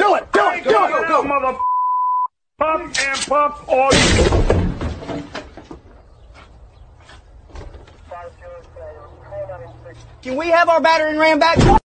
Do it. Do it. Do it. Go, go, mother. Puff and pump all you. Can we have our battering ram back?